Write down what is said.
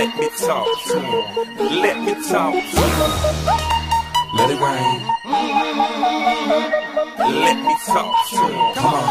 Let me talk to him. Let me talk to him. Let it rain. Let me talk to him. Come on.